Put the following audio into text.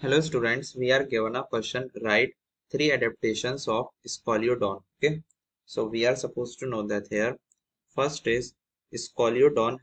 Hello students, we are given a question, write three adaptations of Scoliodon. Okay, so we are supposed to know that here. First is Scoliodon